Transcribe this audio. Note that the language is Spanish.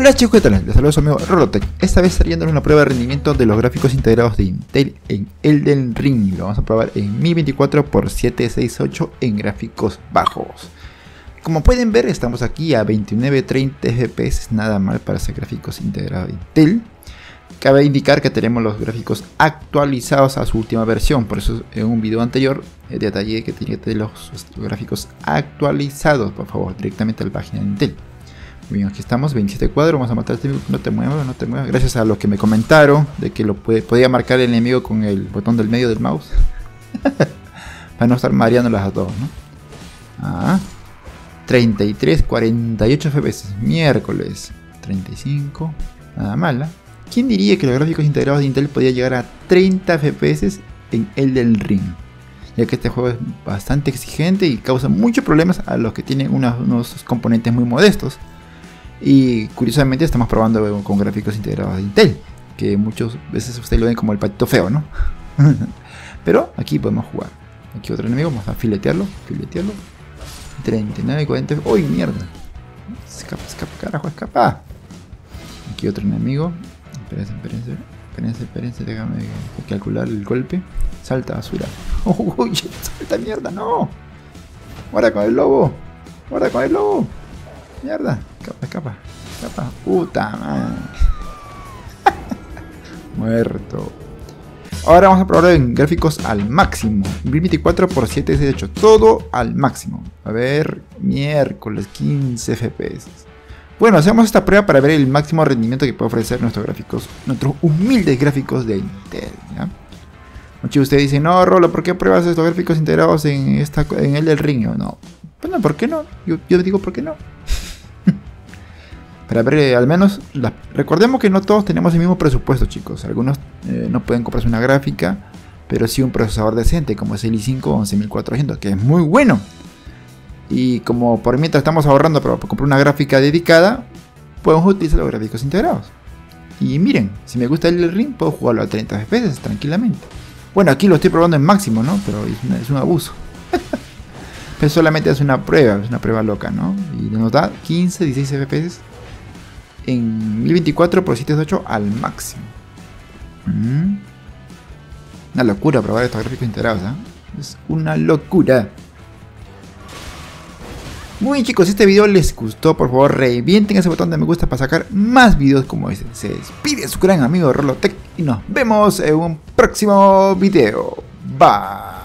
Hola chicos, ¿qué tal? Les saludo a su amigo Rolotech. Esta vez estaré una prueba de rendimiento de los gráficos integrados de Intel en Elden Ring. Lo vamos a probar en 1024x768 en gráficos bajos. Como pueden ver, estamos aquí a 29-30 FPS, nada mal para hacer gráficos integrados de Intel. Cabe indicar que tenemos los gráficos actualizados a su última versión, por eso en un video anterior eh, detallé que tiene que tener los gráficos actualizados, por favor, directamente a la página de Intel. Bien, aquí estamos, 27 cuadros, vamos a matar a este no te muevas, no te muevas. Gracias a los que me comentaron de que lo podía marcar el enemigo con el botón del medio del mouse. Para no estar mareándolas a todos, ¿no? Ah, 33, 48 FPS, miércoles. 35, nada mala. ¿Quién diría que los gráficos integrados de Intel podía llegar a 30 FPS en el del Ring? Ya que este juego es bastante exigente y causa muchos problemas a los que tienen unos componentes muy modestos. Y curiosamente estamos probando con gráficos integrados de Intel, que muchas veces ustedes lo ven como el patito feo, ¿no? Pero aquí podemos jugar. Aquí otro enemigo, vamos a filetearlo, filetearlo. 39, 40. ¡Uy, mierda! Escapa, escapa, carajo, escapa. Aquí otro enemigo. Espérense, espérense. Espérense, espérense, déjame calcular el golpe. Salta, basura. ¡Uy! ¡Salta mierda! ¡No! ¡Ahora con el lobo! ¡Ahora con el lobo! ¡Mierda! Escapa, escapa. Puta madre. Muerto. Ahora vamos a probar en gráficos al máximo. 24 x 768. Todo al máximo. A ver, miércoles 15 FPS. Bueno, hacemos esta prueba para ver el máximo rendimiento que puede ofrecer nuestros gráficos, nuestros humildes gráficos de Intel. Muchos de ustedes dicen, no, Rolo, ¿por qué pruebas estos gráficos integrados en, esta, en el del ring? No, bueno, ¿por qué no? Yo, yo digo, ¿por qué no? Para ver, eh, al menos, recordemos que no todos tenemos el mismo presupuesto, chicos. Algunos eh, no pueden comprarse una gráfica, pero sí un procesador decente, como es el i5 11400, que es muy bueno. Y como por mientras estamos ahorrando para comprar una gráfica dedicada, podemos utilizar los gráficos integrados. Y miren, si me gusta el ring, puedo jugarlo a 30 FPS tranquilamente. Bueno, aquí lo estoy probando en máximo, ¿no? Pero es, un abuso. pero solamente es una prueba, es una prueba loca, ¿no? Y nos da 15, 16 FPS en 1024 x 728 al máximo. Mm. Una locura probar estos gráficos integrados, ¿eh? Es una locura. Muy bien chicos, si este video les gustó, por favor revienten ese botón de me gusta para sacar más videos como este. Se despide su gran amigo Rolotech y nos vemos en un próximo video. Bye.